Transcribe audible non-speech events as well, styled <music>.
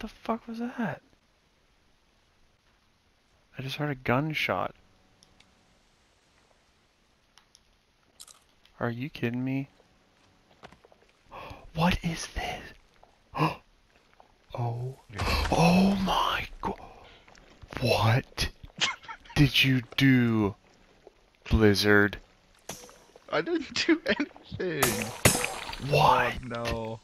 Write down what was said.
the fuck was that? I just heard a gunshot. Are you kidding me? <gasps> What is this? <gasps> Oh. <gasps> Oh my god. What <laughs> did you do, Blizzard? I didn't do anything. What? Oh, no.